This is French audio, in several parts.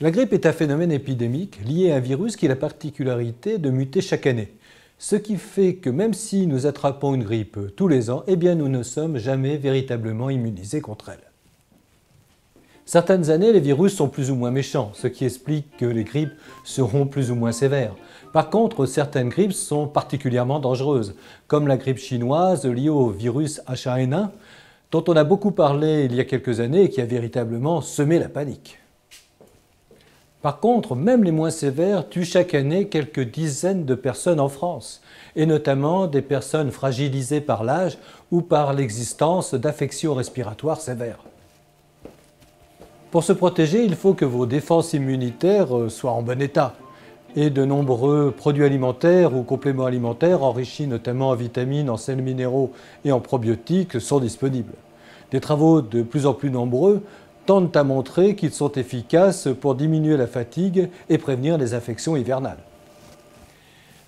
La grippe est un phénomène épidémique lié à un virus qui a la particularité de muter chaque année. Ce qui fait que même si nous attrapons une grippe tous les ans, eh bien nous ne sommes jamais véritablement immunisés contre elle. Certaines années, les virus sont plus ou moins méchants, ce qui explique que les grippes seront plus ou moins sévères. Par contre, certaines grippes sont particulièrement dangereuses, comme la grippe chinoise liée au virus H1N1, dont on a beaucoup parlé il y a quelques années et qui a véritablement semé la panique. Par contre, même les moins sévères tuent chaque année quelques dizaines de personnes en France, et notamment des personnes fragilisées par l'âge ou par l'existence d'affections respiratoires sévères. Pour se protéger, il faut que vos défenses immunitaires euh, soient en bon état. Et de nombreux produits alimentaires ou compléments alimentaires, enrichis notamment en vitamines, en sels minéraux et en probiotiques, sont disponibles. Des travaux de plus en plus nombreux tendent à montrer qu'ils sont efficaces pour diminuer la fatigue et prévenir les infections hivernales.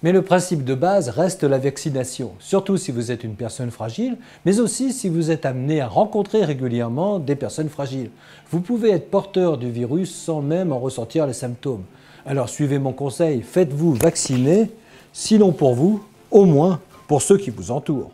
Mais le principe de base reste la vaccination, surtout si vous êtes une personne fragile, mais aussi si vous êtes amené à rencontrer régulièrement des personnes fragiles. Vous pouvez être porteur du virus sans même en ressentir les symptômes. Alors suivez mon conseil, faites-vous vacciner, sinon pour vous, au moins pour ceux qui vous entourent.